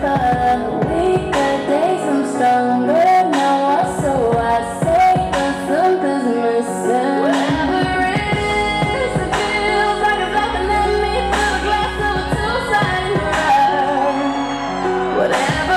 Weaker days I'm stronger now So I say the sun doesn't Whatever it is, it feels like it's at me Through glass of a two-sided mirror Whatever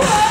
Whoa!